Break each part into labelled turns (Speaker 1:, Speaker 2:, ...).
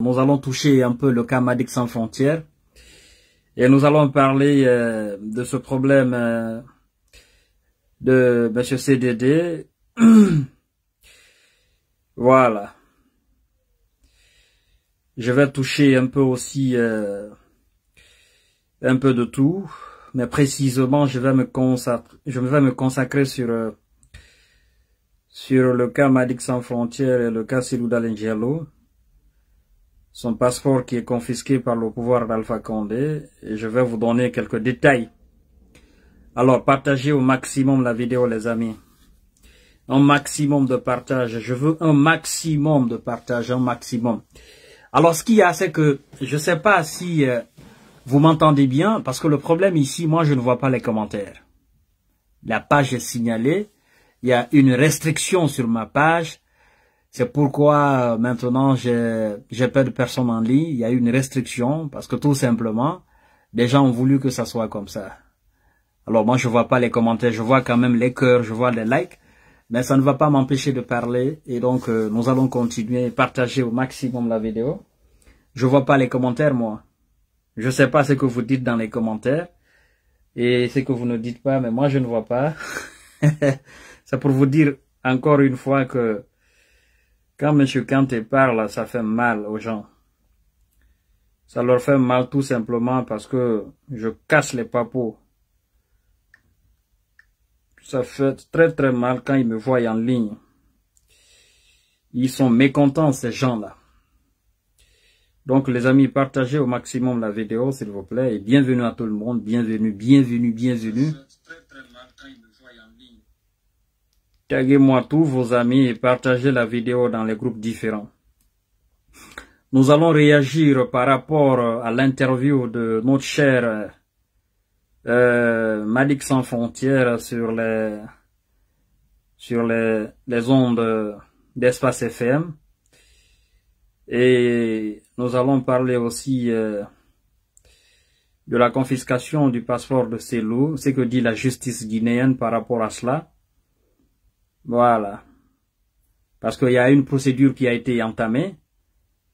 Speaker 1: Nous allons toucher un peu le cas Madik sans frontières et nous allons parler euh, de ce problème euh, de M. CDD. voilà. Je vais toucher un peu aussi euh, un peu de tout, mais précisément je vais me consacrer, je vais me consacrer sur sur le cas Madik sans frontières et le cas Silou Dalengialo son passeport qui est confisqué par le pouvoir d'Alpha Condé et je vais vous donner quelques détails. Alors partagez au maximum la vidéo les amis. Un maximum de partage. Je veux un maximum de partage, un maximum. Alors ce qu'il y a c'est que je ne sais pas si euh, vous m'entendez bien parce que le problème ici, moi je ne vois pas les commentaires. La page est signalée. Il y a une restriction sur ma page c'est pourquoi euh, maintenant j'ai peu de personnes en ligne. Il y a eu une restriction parce que tout simplement, des gens ont voulu que ça soit comme ça. Alors moi je vois pas les commentaires, je vois quand même les cœurs, je vois les likes, mais ça ne va pas m'empêcher de parler et donc euh, nous allons continuer et partager au maximum la vidéo. Je vois pas les commentaires moi. Je sais pas ce que vous dites dans les commentaires et ce que vous ne dites pas, mais moi je ne vois pas. C'est pour vous dire encore une fois que quand M. Kanté parle, ça fait mal aux gens. Ça leur fait mal tout simplement parce que je casse les papos. Ça fait très très mal quand ils me voient en ligne. Ils sont mécontents ces gens-là. Donc les amis, partagez au maximum la vidéo s'il vous plaît et bienvenue à tout le monde, bienvenue, bienvenue, bienvenue. Taguez-moi tous vos amis et partagez la vidéo dans les groupes différents. Nous allons réagir par rapport à l'interview de notre cher euh, Malik Sans Frontières sur les sur les, les ondes d'espace FM. Et nous allons parler aussi euh, de la confiscation du passeport de Célou, ce que dit la justice guinéenne par rapport à cela. Voilà. Parce qu'il y a une procédure qui a été entamée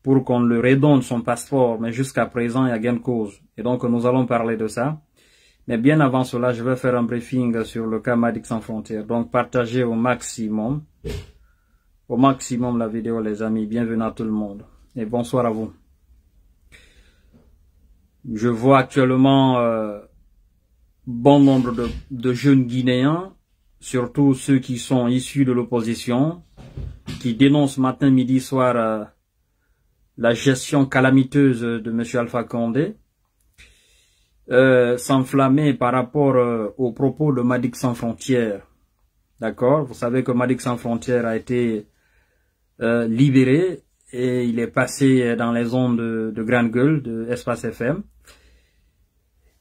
Speaker 1: pour qu'on le redonne son passeport, mais jusqu'à présent, il y a gain de cause. Et donc, nous allons parler de ça. Mais bien avant cela, je vais faire un briefing sur le cas Madik sans frontières. Donc, partagez au maximum, au maximum la vidéo, les amis. Bienvenue à tout le monde. Et bonsoir à vous. Je vois actuellement euh, bon nombre de jeunes Guinéens surtout ceux qui sont issus de l'opposition, qui dénoncent matin, midi, soir euh, la gestion calamiteuse de M. Alpha Condé, euh, s'enflammer par rapport euh, aux propos de Madik Sans Frontières. D'accord? Vous savez que Madik Sans Frontières a été libéré et il est passé dans les ondes de, de Grande Gueule, de Espace FM.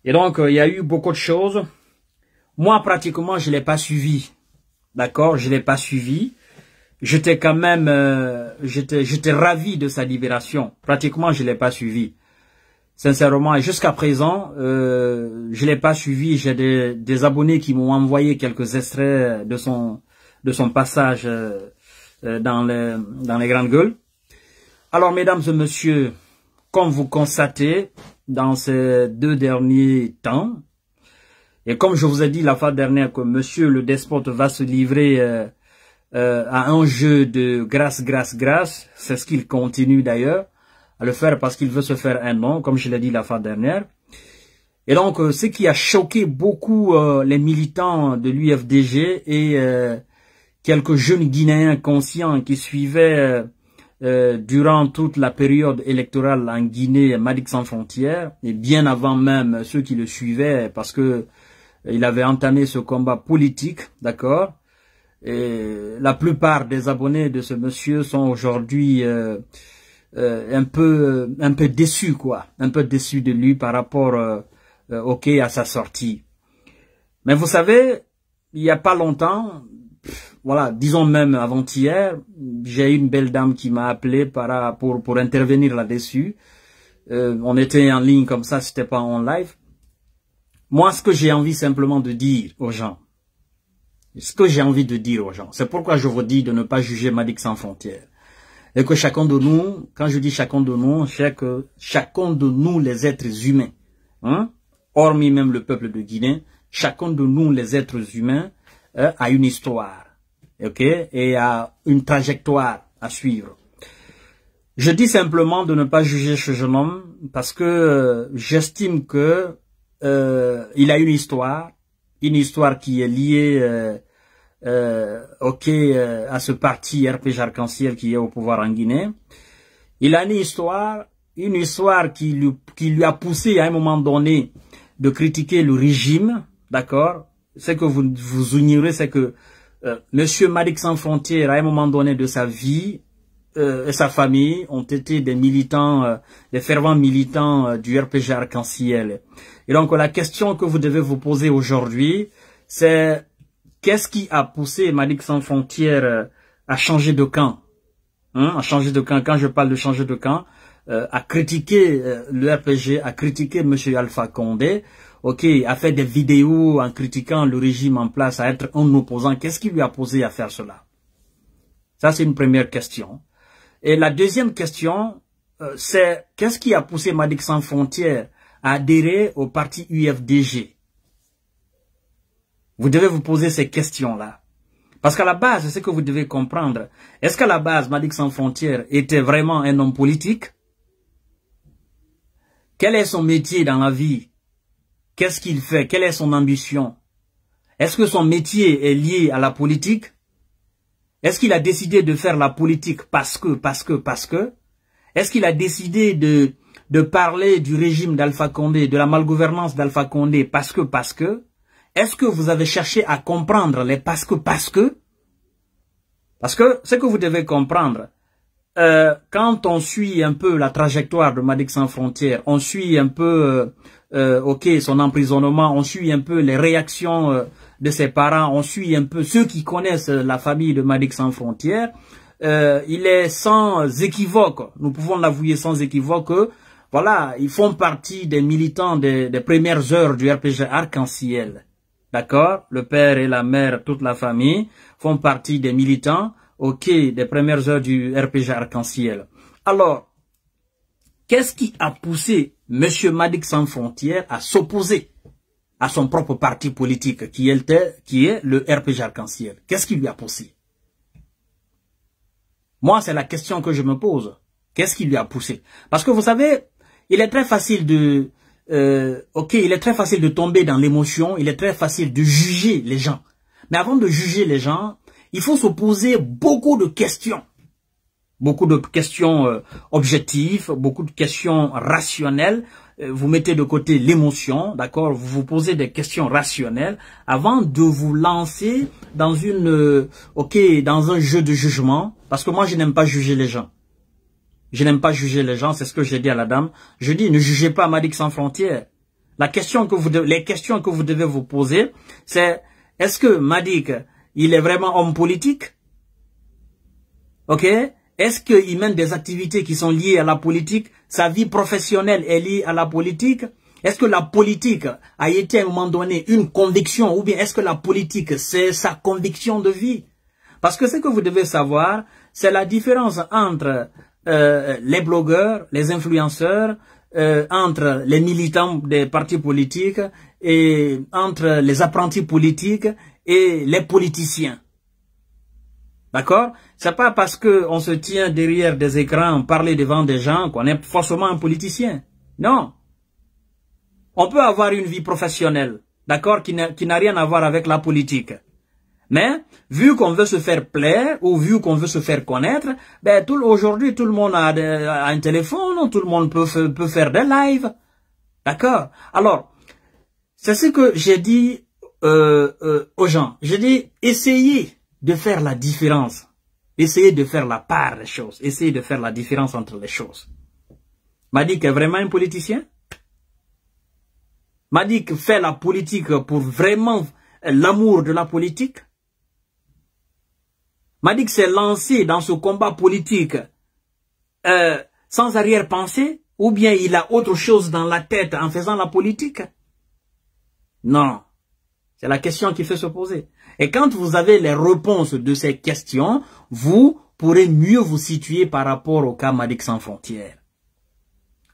Speaker 1: Et donc, il y a eu beaucoup de choses moi, pratiquement, je l'ai pas suivi. D'accord? Je l'ai pas suivi. J'étais quand même, euh, j'étais, ravi de sa libération. Pratiquement, je l'ai pas suivi. Sincèrement, jusqu'à présent, euh, je l'ai pas suivi. J'ai des, des, abonnés qui m'ont envoyé quelques extraits de son, de son passage euh, euh, dans les, dans les grandes gueules. Alors, mesdames et messieurs, comme vous constatez, dans ces deux derniers temps, et comme je vous ai dit la fois dernière que monsieur le despote va se livrer euh, euh, à un jeu de grâce, grâce, grâce, c'est ce qu'il continue d'ailleurs à le faire parce qu'il veut se faire un nom, comme je l'ai dit la fois dernière. Et donc, euh, ce qui a choqué beaucoup les militants de l'UFDG et quelques jeunes Guinéens conscients qui suivaient durant toute la période électorale en Guinée, Malik sans frontières, et bien avant même ceux qui le suivaient, parce que il avait entamé ce combat politique, d'accord? Et la plupart des abonnés de ce monsieur sont aujourd'hui euh, euh, un peu un peu déçus, quoi, un peu déçus de lui par rapport, euh, ok, à sa sortie. Mais vous savez, il n'y a pas longtemps, voilà, disons même avant-hier, j'ai une belle dame qui m'a appelé pour pour intervenir là-dessus. on était en ligne comme ça, c'était pas en live. Moi, ce que j'ai envie simplement de dire aux gens, ce que j'ai envie de dire aux gens, c'est pourquoi je vous dis de ne pas juger Madik sans frontières. Et que chacun de nous, quand je dis chacun de nous, c'est que chacun de nous, les êtres humains, hein, hormis même le peuple de Guinée, chacun de nous, les êtres humains, euh, a une histoire, ok, et a une trajectoire à suivre. Je dis simplement de ne pas juger ce jeune homme parce que euh, j'estime que euh, il a une histoire, une histoire qui est liée euh, euh, ok euh, à ce parti RPG Arc-en-Ciel qui est au pouvoir en Guinée. Il a une histoire, une histoire qui lui, qui lui a poussé à un moment donné de critiquer le régime, d'accord? Ce que vous, vous ignorez, c'est que euh, Monsieur Madik Sans Frontières, à un moment donné de sa vie, euh, et sa famille ont été des militants, des fervents militants du RPG Arc-en-Ciel. Et donc la question que vous devez vous poser aujourd'hui, c'est qu'est-ce qui a poussé Malik Sans Frontières à changer de camp hein, À changer de camp, quand je parle de changer de camp, à critiquer le RPG, à critiquer M. Alpha Condé, ok, à faire des vidéos en critiquant le régime en place, à être un opposant, qu'est-ce qui lui a posé à faire cela? Ça, c'est une première question. Et la deuxième question, euh, c'est qu'est-ce qui a poussé Madik Sans Frontières adhérer au parti UFDG Vous devez vous poser ces questions-là. Parce qu'à la base, c'est ce que vous devez comprendre. Est-ce qu'à la base, Madik Sans Frontières était vraiment un homme politique? Quel est son métier dans la vie? Qu'est-ce qu'il fait? Quelle est son ambition? Est-ce que son métier est lié à la politique? Est-ce qu'il a décidé de faire la politique parce que, parce que, parce que? Est-ce qu'il a décidé de, de parler du régime d'Alpha Condé, de la malgouvernance d'Alpha Condé parce que, parce que Est-ce que vous avez cherché à comprendre les parce que, parce que? Parce que ce que vous devez comprendre, euh, quand on suit un peu la trajectoire de Madik Sans Frontières, on suit un peu, euh, euh, ok, son emprisonnement, on suit un peu les réactions de ses parents, on suit un peu ceux qui connaissent la famille de Madik Sans Frontières, euh, il est sans équivoque, nous pouvons l'avouer sans équivoque, voilà, ils font partie des militants des, premières heures du RPG Arc-en-Ciel. D'accord? Le père et la mère, toute la famille, font partie des militants, ok, des premières heures du RPG Arc-en-Ciel. Alors, qu'est-ce qui a poussé Monsieur Madik Sans Frontières à s'opposer à son propre parti politique qui est, qui est le RPG Arc-en-Ciel? Qu'est-ce qui lui a poussé? Moi, c'est la question que je me pose. Qu'est-ce qui lui a poussé? Parce que vous savez, il est très facile de... Euh, ok, il est très facile de tomber dans l'émotion, il est très facile de juger les gens. Mais avant de juger les gens, il faut se poser beaucoup de questions. Beaucoup de questions euh, objectives, beaucoup de questions rationnelles euh, vous mettez de côté l'émotion, d'accord Vous vous posez des questions rationnelles avant de vous lancer dans une, euh, ok, dans un jeu de jugement. Parce que moi, je n'aime pas juger les gens. Je n'aime pas juger les gens, c'est ce que j'ai dit à la dame. Je dis, ne jugez pas Madik sans frontières. La question que vous, les questions que vous devez vous poser, c'est, est-ce que Madik, il est vraiment homme politique? Ok? Est-ce qu'il mène des activités qui sont liées à la politique? Sa vie professionnelle est liée à la politique? Est-ce que la politique a été à un moment donné une conviction Ou bien est-ce que la politique, c'est sa conviction de vie? Parce que ce que vous devez savoir, c'est la différence entre euh, les blogueurs, les influenceurs, euh, entre les militants des partis politiques et entre les apprentis politiques et les politiciens. D'accord? C'est pas parce que on se tient derrière des écrans, parler devant des gens qu'on est forcément un politicien. Non. On peut avoir une vie professionnelle, d'accord, qui n'a rien à voir avec la politique. Mais, vu qu'on veut se faire plaire, ou vu qu'on veut se faire connaître, ben, aujourd'hui, tout le monde a, un téléphone, tout le monde peut, peut faire des lives. D'accord? Alors, c'est ce que j'ai dit euh, euh, aux gens. J'ai dit, essayez de faire la différence. Essayez de faire la part des choses. Essayez de faire la différence entre les choses. Madik est vraiment un politicien? Madik fait la politique pour vraiment l'amour de la politique? Madik s'est lancé dans ce combat politique euh, sans arrière-pensée ou bien il a autre chose dans la tête en faisant la politique? Non. C'est la question qui fait se poser. Et quand vous avez les réponses de ces questions, vous pourrez mieux vous situer par rapport au cas Madik sans frontières.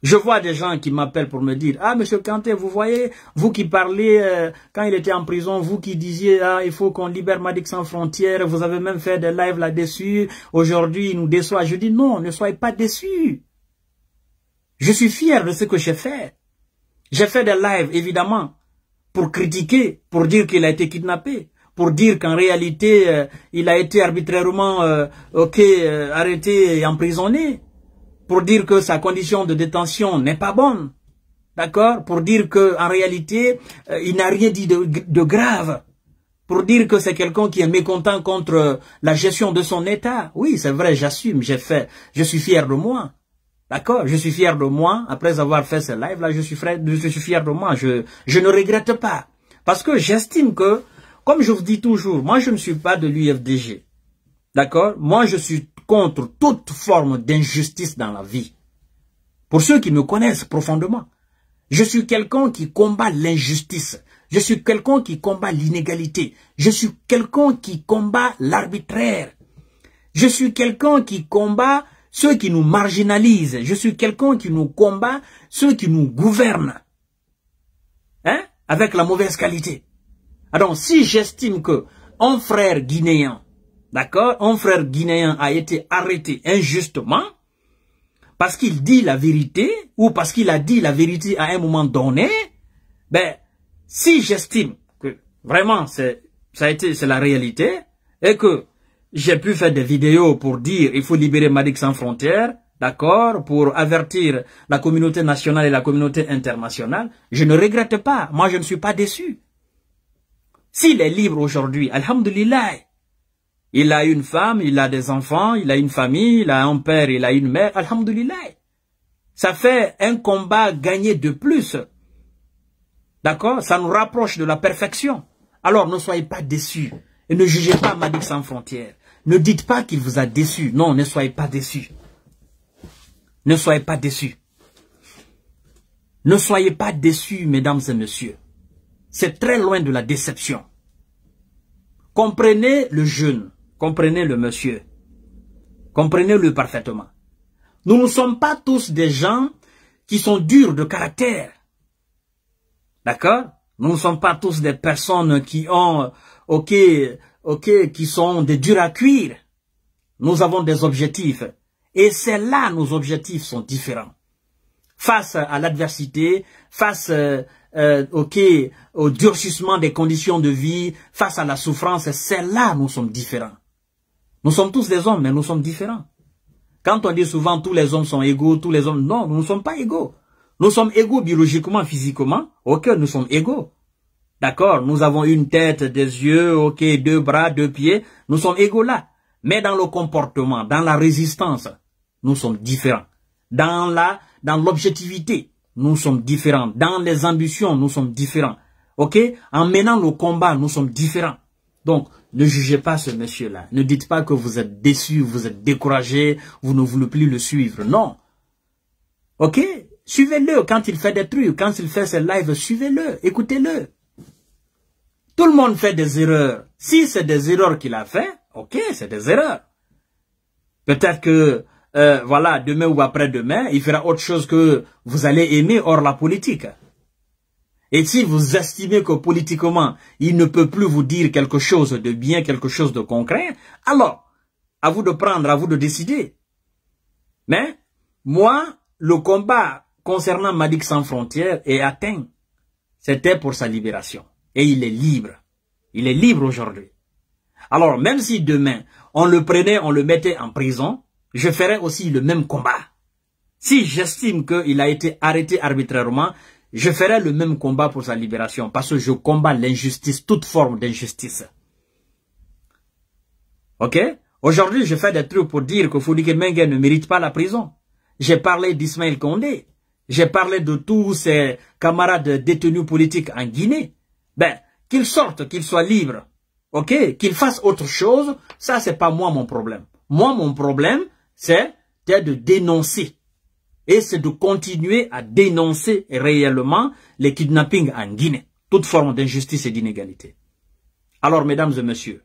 Speaker 1: Je vois des gens qui m'appellent pour me dire, ah, monsieur Kanté, vous voyez, vous qui parlez, euh, quand il était en prison, vous qui disiez, ah, il faut qu'on libère Madik sans frontières, vous avez même fait des lives là-dessus, aujourd'hui, il nous déçoit. Je dis, non, ne soyez pas déçus. Je suis fier de ce que j'ai fait. J'ai fait des lives, évidemment, pour critiquer, pour dire qu'il a été kidnappé, pour dire qu'en réalité, euh, il a été arbitrairement, euh, ok, arrêté et emprisonné pour dire que sa condition de détention n'est pas bonne. D'accord? Pour dire que en réalité, euh, il n'a rien dit de, grave. Pour dire que c'est quelqu'un qui est mécontent contre la gestion de son État. Oui, c'est vrai, j'assume, j'ai fait, je suis fier de moi. D'accord? Je suis fier de moi. Après avoir fait ce live-là, je suis, je suis fier de moi. Je, je ne regrette pas. Parce que j'estime que, comme je vous dis toujours, moi je ne suis pas de l'UFDG. D'accord? Moi je suis contre toute forme d'injustice dans la vie. Pour ceux qui me connaissent profondément, je suis quelqu'un qui combat l'injustice. Je suis quelqu'un qui combat l'inégalité. Je suis quelqu'un qui combat l'arbitraire. Je suis quelqu'un qui combat ceux qui nous marginalisent. Je suis quelqu'un qui nous combat ceux qui nous gouvernent. Hein? Avec la mauvaise qualité. Alors, si j'estime que un frère guinéen D'accord? Un frère guinéen a été arrêté injustement parce qu'il dit la vérité ou parce qu'il a dit la vérité à un moment donné. Ben, si j'estime que vraiment c'est la réalité et que j'ai pu faire des vidéos pour dire il faut libérer Madik sans frontières, d'accord, pour avertir la communauté nationale et la communauté internationale, je ne regrette pas. Moi, je ne suis pas déçu. S'il est libre aujourd'hui, alhamdulillah, il a une femme, il a des enfants, il a une famille, il a un père, il a une mère. Alhamdulillah. Ça fait un combat gagné de plus. D'accord? Ça nous rapproche de la perfection. Alors ne soyez pas déçus. Et ne jugez pas Madik sans frontières. Ne dites pas qu'il vous a déçu. Non, ne soyez pas déçus. Ne soyez pas déçus. Ne soyez pas déçus, mesdames et messieurs. C'est très loin de la déception. Comprenez le jeûne. Comprenez le monsieur. Comprenez-le parfaitement. Nous ne sommes pas tous des gens qui sont durs de caractère. D'accord? Nous ne sommes pas tous des personnes qui ont, ok, ok, qui sont des durs à cuire. Nous avons des objectifs. Et c'est là nos objectifs sont différents. Face à l'adversité, face euh, euh, ok, au durcissement des conditions de vie, face à la souffrance, c'est là nous sommes différents. Nous sommes tous des hommes, mais nous sommes différents. Quand on dit souvent tous les hommes sont égaux, tous les hommes, non, nous ne sommes pas égaux. Nous sommes égaux biologiquement, physiquement, ok, nous sommes égaux. D'accord, nous avons une tête, des yeux, ok, deux bras, deux pieds, nous sommes égaux là. Mais dans le comportement, dans la résistance, nous sommes différents. Dans la, dans l'objectivité, nous sommes différents. Dans les ambitions, nous sommes différents. Ok? En menant le combat, nous sommes différents. Donc, ne jugez pas ce monsieur-là. Ne dites pas que vous êtes déçu, vous êtes découragé, vous ne voulez plus le suivre. Non. Ok? Suivez-le quand il fait des trucs, quand il fait ses lives, suivez-le, écoutez-le. Tout le monde fait des erreurs. Si c'est des erreurs qu'il a fait, ok, c'est des erreurs. Peut-être que, euh, voilà, demain ou après-demain, il fera autre chose que vous allez aimer hors la politique. Et si vous estimez que politiquement, il ne peut plus vous dire quelque chose de bien, quelque chose de concret, alors, à vous de prendre, à vous de décider. Mais, moi, le combat concernant Madik sans frontières est atteint. C'était pour sa libération. Et il est libre. Il est libre aujourd'hui. Alors, même si demain, on le prenait, on le mettait en prison, je ferais aussi le même combat. Si j'estime qu'il a été arrêté arbitrairement, je ferai le même combat pour sa libération parce que je combats l'injustice, toute forme d'injustice. Ok? Aujourd'hui, je fais des trucs pour dire que Foudike Mengue ne mérite pas la prison. J'ai parlé d'Ismaël Condé. J'ai parlé de tous ses camarades détenus politiques en Guinée. Ben, qu'ils sortent, qu'ils soient libres. Ok? Qu'ils fassent autre chose, ça c'est pas moi mon problème. Moi, mon problème, c'est de dénoncer et c'est de continuer à dénoncer réellement les kidnappings en Guinée, toute forme d'injustice et d'inégalité. Alors, mesdames et messieurs,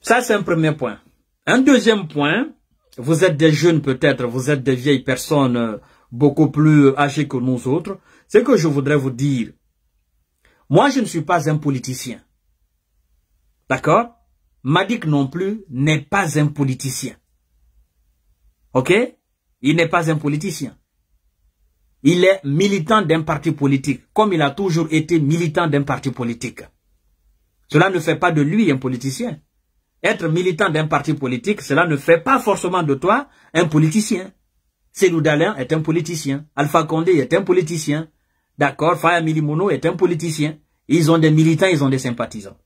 Speaker 1: ça c'est un premier point. Un deuxième point, vous êtes des jeunes peut-être, vous êtes des vieilles personnes euh, beaucoup plus âgées que nous autres, c'est que je voudrais vous dire, moi je ne suis pas un politicien. D'accord? Madik non plus n'est pas un politicien. Ok? Il n'est pas un politicien. Il est militant d'un parti politique, comme il a toujours été militant d'un parti politique. Cela ne fait pas de lui un politicien. Être militant d'un parti politique, cela ne fait pas forcément de toi un politicien. Célou Dalin est un politicien. Alpha Condé est un politicien. D'accord Faya Milimono est un politicien. Ils ont des militants, ils ont des sympathisants.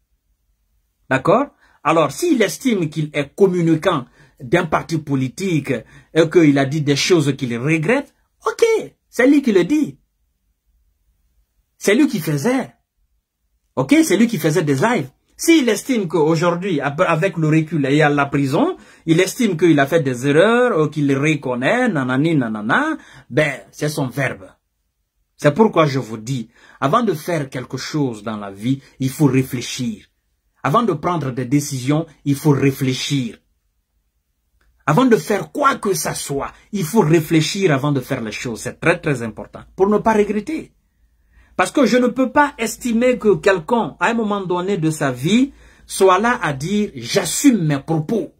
Speaker 1: D'accord? Alors, s'il estime qu'il est communicant d'un parti politique et qu'il a dit des choses qu'il regrette, ok, c'est lui qui le dit. C'est lui qui faisait. Ok, c'est lui qui faisait des lives. S'il estime qu'aujourd'hui, avec le recul et à la prison, il estime qu'il a fait des erreurs ou qu'il reconnaît, nanani, nanana, ben, c'est son verbe. C'est pourquoi je vous dis, avant de faire quelque chose dans la vie, il faut réfléchir. Avant de prendre des décisions, il faut réfléchir. Avant de faire quoi que ce soit, il faut réfléchir avant de faire les choses. C'est très très important pour ne pas regretter. Parce que je ne peux pas estimer que quelqu'un, à un moment donné de sa vie, soit là à dire « j'assume mes propos ».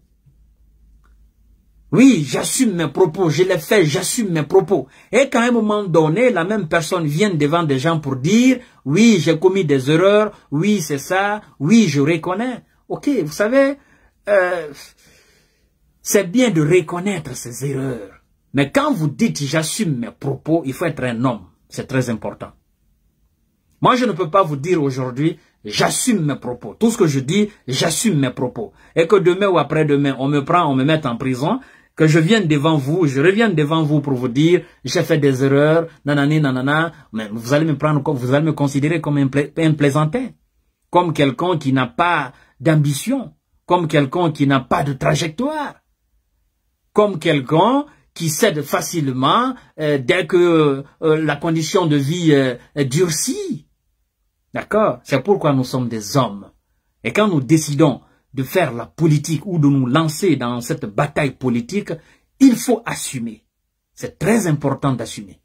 Speaker 1: Oui, j'assume mes propos, je l'ai fait, j'assume mes propos. Et qu'à un moment donné, la même personne vient devant des gens pour dire, oui, j'ai commis des erreurs, oui, c'est ça, oui, je reconnais. Ok, vous savez, euh, c'est bien de reconnaître ses erreurs. Mais quand vous dites j'assume mes propos, il faut être un homme. C'est très important. Moi, je ne peux pas vous dire aujourd'hui, j'assume mes propos. Tout ce que je dis, j'assume mes propos. Et que demain ou après-demain, on me prend, on me met en prison, que je vienne devant vous, je reviens devant vous pour vous dire, j'ai fait des erreurs, nanani, nanana, mais vous allez me prendre, vous allez me considérer comme un, plaisantin, comme quelqu'un qui n'a pas d'ambition, comme quelqu'un qui n'a pas de trajectoire, comme quelqu'un qui cède facilement euh, dès que euh, la condition de vie euh, est durcie. D'accord? C'est pourquoi nous sommes des hommes. Et quand nous décidons de faire la politique ou de nous lancer dans cette bataille politique, il faut assumer. C'est très important d'assumer.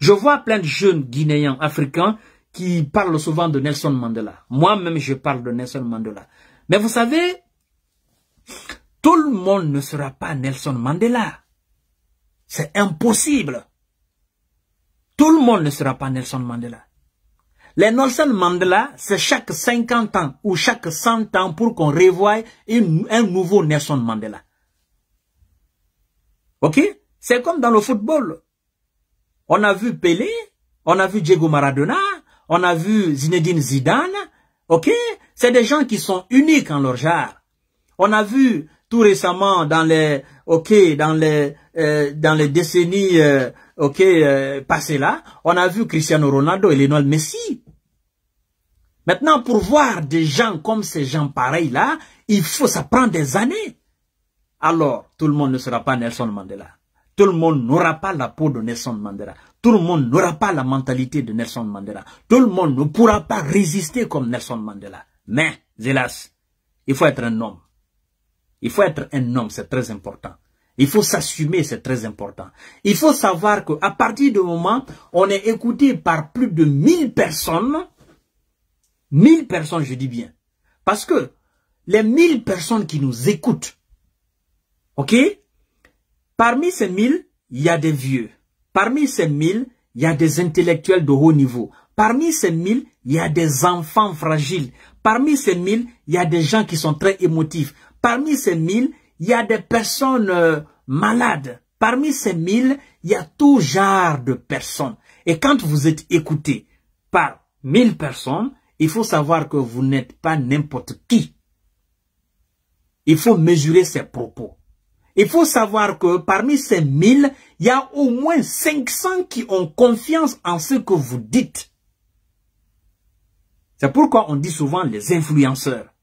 Speaker 1: Je vois plein de jeunes Guinéens, Africains, qui parlent souvent de Nelson Mandela. Moi-même, je parle de Nelson Mandela. Mais vous savez, tout le monde ne sera pas Nelson Mandela. C'est impossible. Tout le monde ne sera pas Nelson Mandela. Les Nelson Mandela, c'est chaque 50 ans ou chaque 100 ans pour qu'on revoie un nouveau Nelson Mandela. Ok? C'est comme dans le football. On a vu Pelé, on a vu Diego Maradona, on a vu Zinedine Zidane. Ok? C'est des gens qui sont uniques en leur genre. On a vu tout récemment dans les, ok, dans les, euh, dans les décennies, euh, ok, euh, passées là, on a vu Cristiano Ronaldo et Lionel Messi. Maintenant, pour voir des gens comme ces gens pareils-là, il faut, ça prend des années. Alors, tout le monde ne sera pas Nelson Mandela. Tout le monde n'aura pas la peau de Nelson Mandela. Tout le monde n'aura pas la mentalité de Nelson Mandela. Tout le monde ne pourra pas résister comme Nelson Mandela. Mais, hélas, il faut être un homme. Il faut être un homme, c'est très important. Il faut s'assumer, c'est très important. Il faut savoir qu'à partir du moment où on est écouté par plus de 1000 personnes, Mille personnes, je dis bien. Parce que les mille personnes qui nous écoutent, ok? Parmi ces mille, il y a des vieux. Parmi ces mille, il y a des intellectuels de haut niveau. Parmi ces mille, il y a des enfants fragiles. Parmi ces mille, il y a des gens qui sont très émotifs. Parmi ces mille, il y a des personnes euh, malades. Parmi ces mille, il y a tout genre de personnes. Et quand vous êtes écouté par mille personnes, il faut savoir que vous n'êtes pas n'importe qui. Il faut mesurer ses propos. Il faut savoir que parmi ces mille, il y a au moins 500 qui ont confiance en ce que vous dites. C'est pourquoi on dit souvent les influenceurs.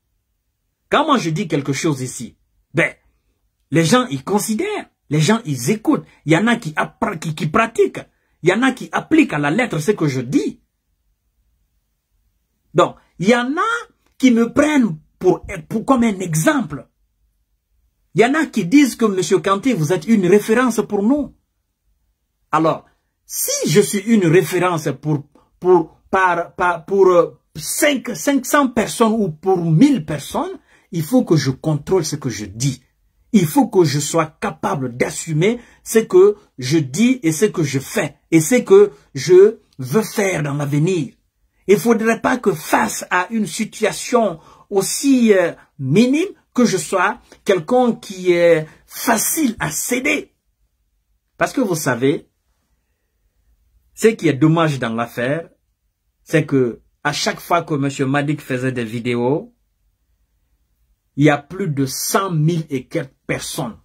Speaker 1: Quand moi je dis quelque chose ici, ben, les gens ils considèrent, les gens ils écoutent. Il y en a qui, qui, pratiquent, il y en a qui appliquent à la lettre ce que je dis. Donc, il y en a qui me prennent pour, comme un exemple. Il y en a qui disent que M. Kanté, vous êtes une référence pour nous. Alors, si je suis une référence pour, pour, par, pour 5, euh, 500 personnes ou pour 1000 personnes, il faut que je contrôle ce que je dis. Il faut que je sois capable d'assumer ce que je dis et ce que je fais et ce que je veux faire dans l'avenir. Il faudrait pas que face à une situation aussi euh, minime, que je sois quelqu'un qui est facile à céder. Parce que vous savez, ce qui est dommage dans l'affaire, c'est que à chaque fois que M. Madik faisait des vidéos, il y a plus de 100 000 et quelques personnes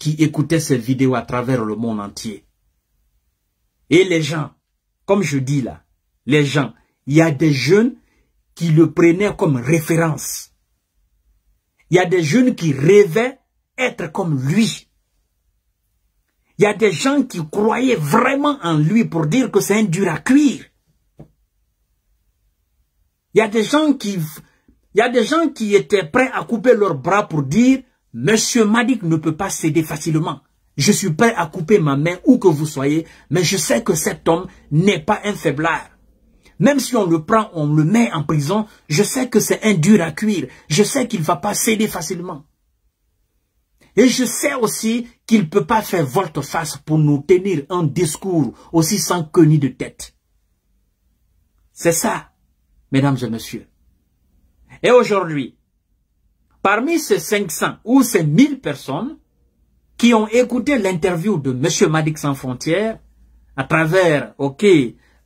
Speaker 1: qui écoutaient ces vidéos à travers le monde entier. Et les gens, comme je dis là, les gens, il y a des jeunes qui le prenaient comme référence. Il y a des jeunes qui rêvaient être comme lui. Il y a des gens qui croyaient vraiment en lui pour dire que c'est un dur à cuire. Il y a des gens qui, il y a des gens qui étaient prêts à couper leurs bras pour dire, Monsieur Madik ne peut pas céder facilement. Je suis prêt à couper ma main où que vous soyez, mais je sais que cet homme n'est pas un faiblard. Même si on le prend, on le met en prison, je sais que c'est un dur à cuire. Je sais qu'il ne va pas céder facilement. Et je sais aussi qu'il ne peut pas faire volte-face pour nous tenir un discours aussi sans queue ni de tête. C'est ça, mesdames et messieurs. Et aujourd'hui, parmi ces 500 ou ces 1000 personnes qui ont écouté l'interview de M. Madik Sans Frontières à travers, ok,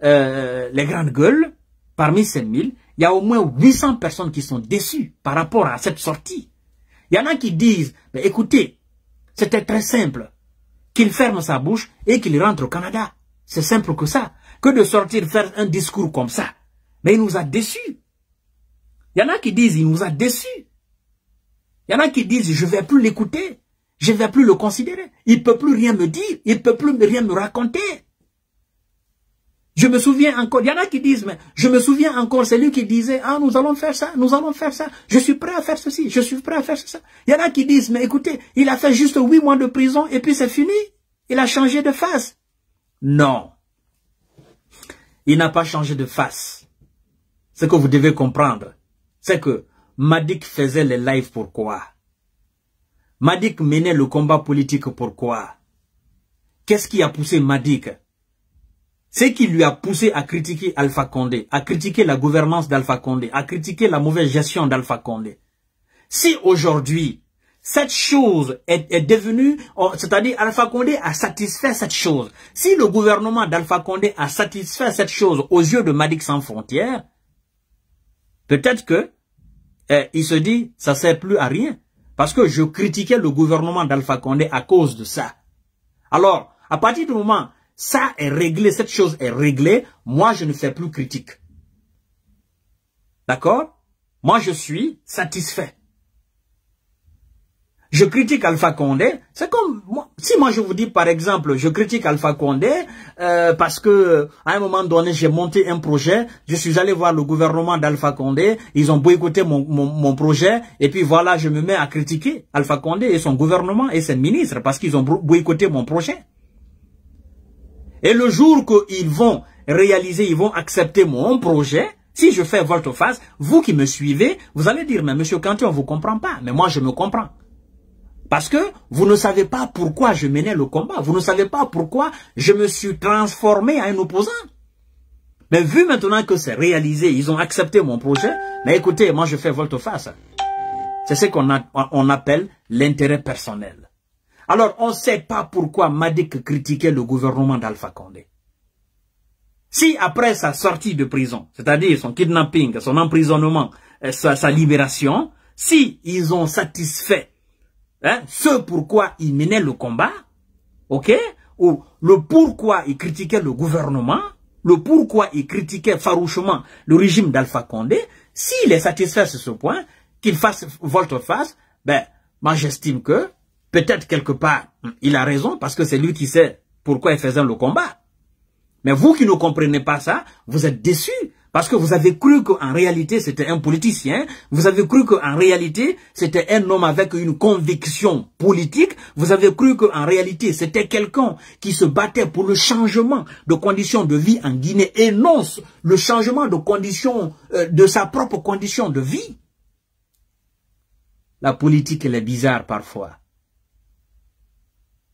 Speaker 1: euh, les grandes gueules, parmi ces 1000, il y a au moins 800 personnes qui sont déçues par rapport à cette sortie. Il y en a qui disent, mais écoutez, c'était très simple, qu'il ferme sa bouche et qu'il rentre au Canada. C'est simple que ça. Que de sortir faire un discours comme ça. Mais il nous a déçus. Il y en a qui disent, il nous a déçus. Il y en a qui disent, je ne vais plus l'écouter. Je ne vais plus le considérer. Il ne peut plus rien me dire. Il ne peut plus rien me raconter. Je me souviens encore, il y en a qui disent, mais je me souviens encore, c'est lui qui disait, ah, nous allons faire ça, nous allons faire ça, je suis prêt à faire ceci, je suis prêt à faire ça. Il y en a qui disent, mais écoutez, il a fait juste huit mois de prison et puis c'est fini. Il a changé de face. Non. Il n'a pas changé de face. Ce que vous devez comprendre, c'est que Madik faisait les lives pourquoi Madik menait le combat politique pourquoi Qu'est-ce qui a poussé Madik? Ce qui lui a poussé à critiquer Alpha Condé, à critiquer la gouvernance d'Alpha Condé, à critiquer la mauvaise gestion d'Alpha Condé. Si aujourd'hui, cette chose est, devenue, oh, c'est-à-dire Alpha Condé a satisfait cette chose, si le gouvernement d'Alpha Condé a satisfait cette chose aux yeux de Madik Sans Frontières, peut-être que eh, il se dit, ça sert plus à rien, parce que je critiquais le gouvernement d'Alpha Condé à cause de ça. Alors, à partir du moment ça est réglé, cette chose est réglée, moi je ne fais plus critique. D'accord? Moi je suis satisfait. Je critique Alpha Condé, c'est comme moi, si moi je vous dis par exemple, je critique Alpha Condé euh, parce que à un moment donné j'ai monté un projet, je suis allé voir le gouvernement d'Alpha Condé, ils ont boycotté mon, mon, projet et puis voilà je me mets à critiquer Alpha Condé et son gouvernement et ses ministres parce qu'ils ont boycotté mon projet. Et le jour qu'ils vont réaliser, ils vont accepter mon projet, si je fais volte-face, vous qui me suivez, vous allez dire, mais monsieur Cantu, on vous comprend pas. Mais moi, je me comprends. Parce que vous ne savez pas pourquoi je menais le combat. Vous ne savez pas pourquoi je me suis transformé en un opposant. Mais vu maintenant que c'est réalisé, ils ont accepté mon projet, mais écoutez, moi je fais volte-face. C'est ce qu'on on appelle l'intérêt personnel. Alors, on ne sait pas pourquoi Madik critiquait le gouvernement d'Alpha Condé. Si après sa sortie de prison, c'est-à-dire son kidnapping, son emprisonnement, euh, sa, libération, si ils ont satisfait hein, ce pourquoi il menait le combat, ok, ou le pourquoi il critiquait le gouvernement, le pourquoi il critiquait farouchement le régime d'Alpha Condé, s'il est satisfait sur ce point, qu'il fasse volte-face, ben, moi j'estime que Peut-être quelque part, il a raison parce que c'est lui qui sait pourquoi il faisait le combat. Mais vous qui ne comprenez pas ça, vous êtes déçus Parce que vous avez cru qu'en réalité, c'était un politicien. Vous avez cru qu'en réalité, c'était un homme avec une conviction politique. Vous avez cru qu'en réalité, c'était quelqu'un qui se battait pour le changement de conditions de vie en Guinée et non le changement de conditions, euh, de sa propre condition de vie. La politique, elle est bizarre parfois.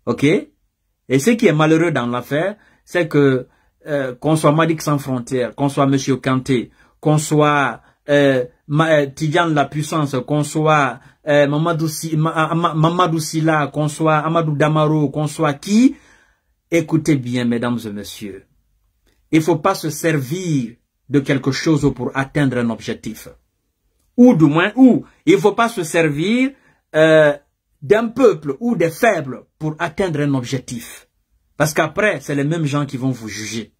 Speaker 1: OK? Et ce qui est malheureux dans l'affaire, c'est que euh, qu'on soit Madik sans frontières, qu'on soit Monsieur Kanté, qu'on soit euh, euh Tidiane la puissance, qu'on soit euh, Mamadou, Mamadou qu'on soit Amadou Damaro, qu'on soit qui, écoutez bien, mesdames et messieurs, il faut pas se servir de quelque chose pour atteindre un objectif. Ou du moins, ou il faut pas se servir euh, d'un peuple ou des faibles pour atteindre un objectif. Parce qu'après, c'est les mêmes gens qui vont vous juger.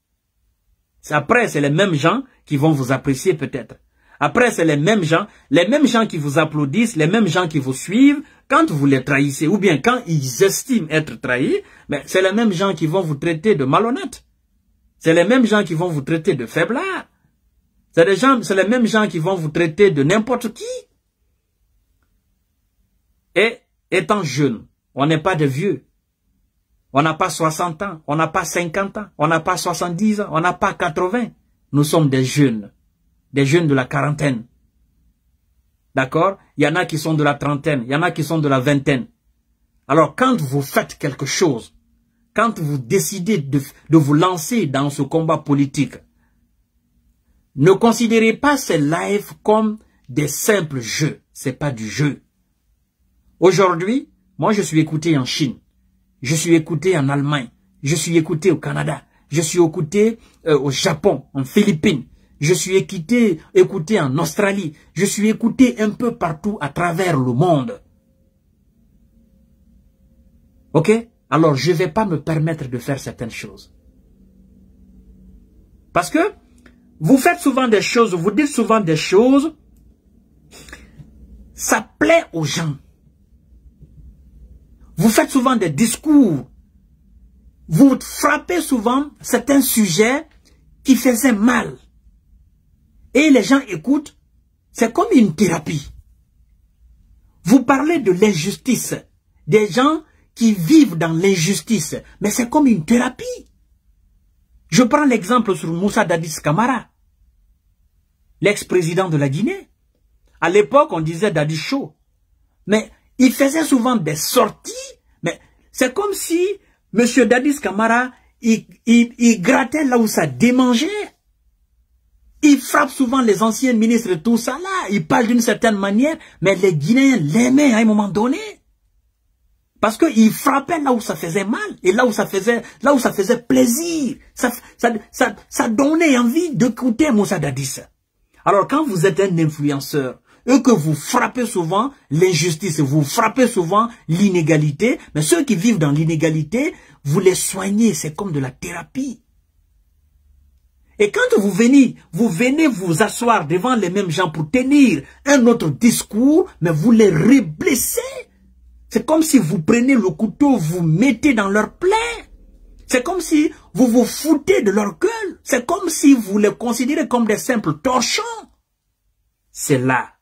Speaker 1: Après, c'est les mêmes gens qui vont vous apprécier peut-être. Après, c'est les mêmes gens, les mêmes gens qui vous applaudissent, les mêmes gens qui vous suivent quand vous les trahissez, ou bien quand ils estiment être trahis, mais c'est les mêmes gens qui vont vous traiter de malhonnête. C'est les mêmes gens qui vont vous traiter de faiblard. C'est les, gens, c'est les mêmes gens qui vont vous traiter de n'importe qui. Et étant jeune, on n'est pas de vieux. On n'a pas 60 ans, on n'a pas 50 ans, on n'a pas 70 ans, on n'a pas 80. Nous sommes des jeunes, des jeunes de la quarantaine. D'accord? Il y en a qui sont de la trentaine, il y en a qui sont de la vingtaine. Alors quand vous faites quelque chose, quand vous décidez de, de vous lancer dans ce combat politique, ne considérez pas ces lives comme des simples jeux. C'est pas du jeu. Aujourd'hui, moi je suis écouté en Chine. Je suis écouté en Allemagne. Je suis écouté au Canada. Je suis écouté euh, au Japon, en Philippines. Je suis écouté, écouté en Australie. Je suis écouté un peu partout à travers le monde. Ok? Alors, je ne vais pas me permettre de faire certaines choses. Parce que vous faites souvent des choses, vous dites souvent des choses, ça plaît aux gens. Vous faites souvent des discours. Vous frappez souvent certains sujets qui faisaient mal. Et les gens écoutent. C'est comme une thérapie. Vous parlez de l'injustice. Des gens qui vivent dans l'injustice. Mais c'est comme une thérapie. Je prends l'exemple sur Moussa Dadis Kamara, l'ex-président de la Guinée. À l'époque, on disait Dadis Chaud. Mais il faisait souvent des sorties, mais c'est comme si M. Dadis Kamara, il, il, grattait là où ça démangeait. Il frappe souvent les anciens ministres, tout ça là. Il parle d'une certaine manière, mais les Guinéens l'aimaient à un moment donné. Parce qu'il frappait là où ça faisait mal et là où ça faisait, là où ça faisait plaisir. Ça, ça, ça, ça donnait envie d'écouter Moussa Dadis. Alors quand vous êtes un influenceur, eux que vous frappez souvent l'injustice, vous frappez souvent l'inégalité, mais ceux qui vivent dans l'inégalité, vous les soignez, c'est comme de la thérapie. Et quand vous venez, vous venez vous asseoir devant les mêmes gens pour tenir un autre discours, mais vous les reblessez. C'est comme si vous prenez le couteau, vous mettez dans leur plaie. C'est comme si vous vous foutez de leur gueule. C'est comme si vous les considérez comme des simples torchons. C'est là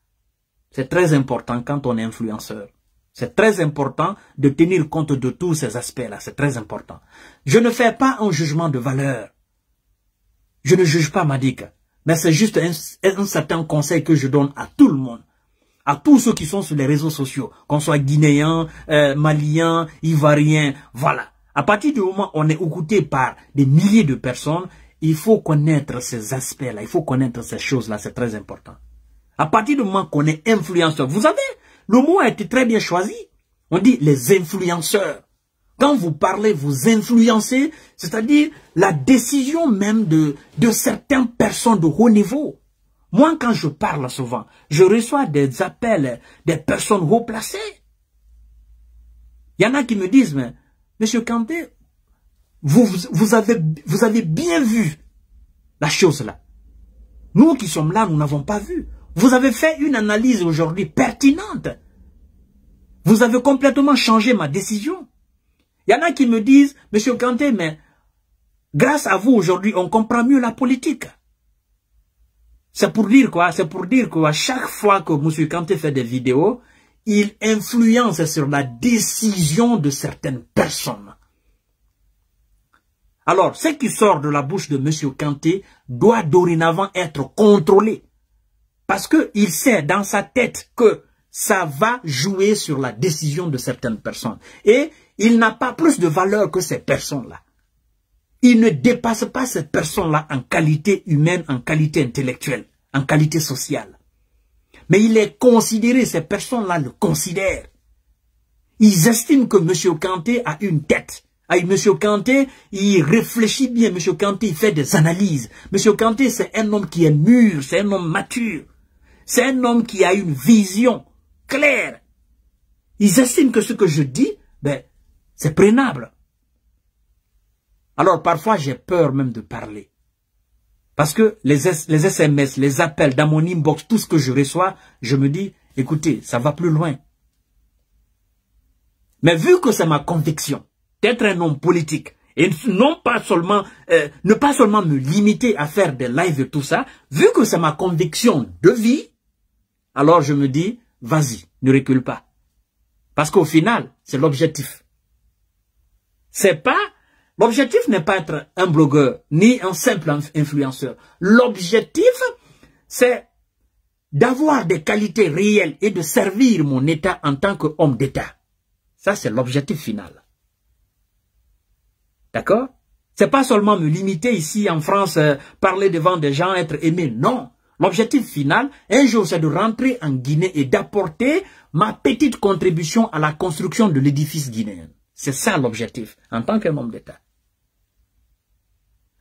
Speaker 1: c'est très important quand on est influenceur. C'est très important de tenir compte de tous ces aspects-là. C'est très important. Je ne fais pas un jugement de valeur. Je ne juge pas Madik. Mais c'est juste un, certain conseil que je donne à tout le monde. À tous ceux qui sont sur les réseaux sociaux. Qu'on soit guinéen, euh, malien, ivoirien. Voilà. À partir du moment où on est écouté par des milliers de personnes, il faut connaître ces aspects-là. Il faut connaître ces choses-là. C'est très important. À partir du moment qu'on est influenceur, vous savez, le mot a été très bien choisi. On dit les influenceurs. Quand vous parlez, vous influencez, c'est-à-dire la décision même de, de certaines personnes de haut niveau. Moi, quand je parle souvent, je reçois des appels des personnes haut placées. Il y en a qui me disent, mais, Monsieur Kanté, vous, vous, avez, vous avez bien vu la chose là. Nous qui sommes là, nous n'avons pas vu. Vous avez fait une analyse aujourd'hui pertinente. Vous avez complètement changé ma décision. Il y en a qui me disent, Monsieur Kanté, mais grâce à vous aujourd'hui, on comprend mieux la politique. C'est pour dire quoi? C'est pour dire qu'à chaque fois que M. Kanté fait des vidéos, il influence sur la décision de certaines personnes. Alors, ce qui sort de la bouche de M. Kanté doit dorénavant être contrôlé. Parce qu'il sait dans sa tête que ça va jouer sur la décision de certaines personnes. Et il n'a pas plus de valeur que ces personnes-là. Il ne dépasse pas ces personnes-là en qualité humaine, en qualité intellectuelle, en qualité sociale. Mais il est considéré, ces personnes-là le considèrent. Ils estiment que M. Kanté a une tête. M. Kanté, il réfléchit bien. M. Kanté, il fait des analyses. M. Kanté, c'est un homme qui est mûr, c'est un homme mature. C'est un homme qui a une vision claire. Ils estiment que ce que je dis, ben, c'est prénable. Alors parfois j'ai peur même de parler. Parce que les, les SMS, les appels dans mon inbox, tout ce que je reçois, je me dis, écoutez, ça va plus loin. Mais vu que c'est ma conviction d'être un homme politique, et non pas seulement, euh, ne pas seulement me limiter à faire des lives et tout ça, vu que c'est ma conviction de vie, alors je me dis, vas-y, ne recule pas. Parce qu'au final, c'est l'objectif. C'est pas, l'objectif n'est pas être un blogueur, ni un simple influenceur. L'objectif, c'est d'avoir des qualités réelles et de servir mon État en tant qu'homme d'État. Ça, c'est l'objectif final. D'accord? C'est pas seulement me limiter ici en France, euh, parler devant des gens, être aimé. Non. L'objectif final, un jour, c'est de rentrer en Guinée et d'apporter ma petite contribution à la construction de l'édifice guinéen. C'est ça l'objectif, en tant qu'un homme d'État.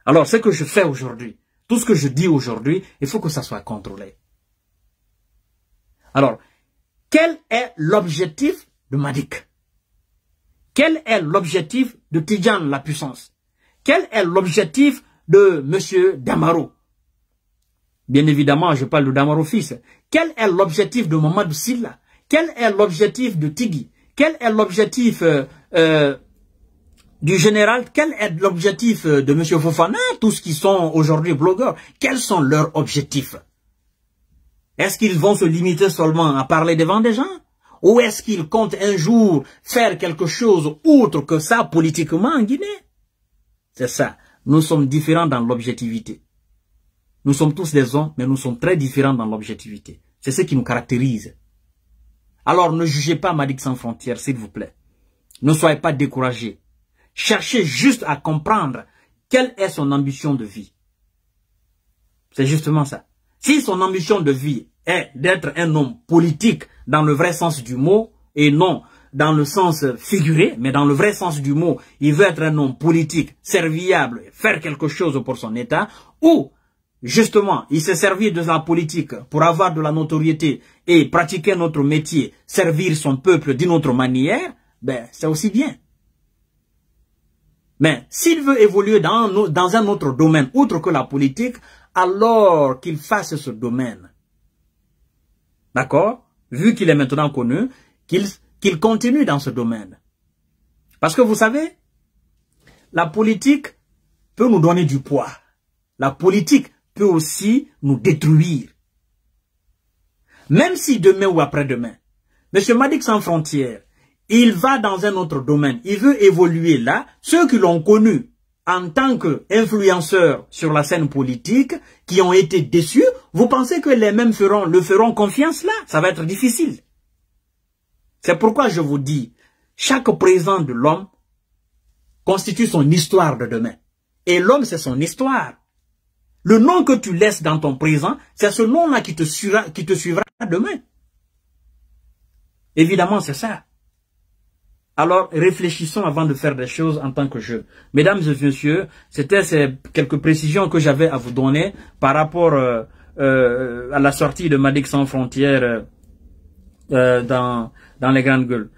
Speaker 1: Alors, ce que je fais aujourd'hui, tout ce que je dis aujourd'hui, il faut que ça soit contrôlé. Alors, quel est l'objectif de Madik? Quel est l'objectif de Tidjan la puissance? Quel est l'objectif de M. Damaro? Bien évidemment, je parle de Damaro fils. Quel est l'objectif de Mamadou Silla? Quel est l'objectif de Tigui? Quel est l'objectif euh, euh, du général? Quel est l'objectif euh, de M. Fofana? Tous qui sont aujourd'hui blogueurs, quels sont leurs objectifs? Est-ce qu'ils vont se limiter seulement à parler devant des gens? Ou est-ce qu'ils comptent un jour faire quelque chose autre que ça politiquement en Guinée? C'est ça. Nous sommes différents dans l'objectivité. Nous sommes tous des hommes, mais nous sommes très différents dans l'objectivité. C'est ce qui nous caractérise. Alors ne jugez pas Madik sans frontières, s'il vous plaît. Ne soyez pas découragés. Cherchez juste à comprendre quelle est son ambition de vie. C'est justement ça. Si son ambition de vie est d'être un homme politique dans le vrai sens du mot, et non dans le sens figuré, mais dans le vrai sens du mot, il veut être un homme politique, serviable, faire quelque chose pour son État, ou Justement, il s'est servi de la politique pour avoir de la notoriété et pratiquer notre métier, servir son peuple d'une autre manière, ben, c'est aussi bien. Mais s'il veut évoluer dans, un autre domaine, autre que la politique, alors qu'il fasse ce domaine. D'accord? Vu qu'il est maintenant connu, qu'il continue dans ce domaine. Parce que vous savez, la politique peut nous donner du poids. La politique peut aussi nous détruire. Même si demain ou après-demain, M. Madik sans frontières, il va dans un autre domaine, il veut évoluer là, ceux qui l'ont connu en tant qu'influenceur sur la scène politique, qui ont été déçus, vous pensez que les mêmes feront, le feront confiance là? Ça va être difficile. C'est pourquoi je vous dis, chaque présent de l'homme constitue son histoire de demain. Et l'homme, c'est son histoire. Le nom que tu laisses dans ton présent, c'est ce nom-là qui, te suivra, qui te suivra demain. Évidemment, c'est ça. Alors, réfléchissons avant de faire des choses en tant que jeu. Mesdames et messieurs, c'était ces quelques précisions que j'avais à vous donner par rapport euh, euh, à la sortie de Madik sans frontières euh, dans, dans les grandes gueules.